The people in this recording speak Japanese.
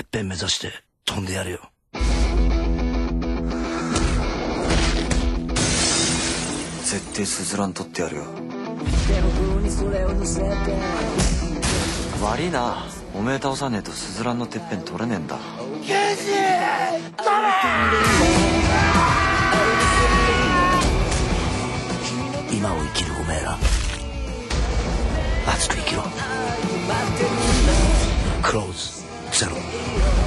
てっぺん目指して飛んでやるよ。絶対すずらんとってやるよ。悪いな。おめえ倒さねえとすずらんのてっぺん取れねえんだ。今を生きるおめえら。熱く生きろ。クローズした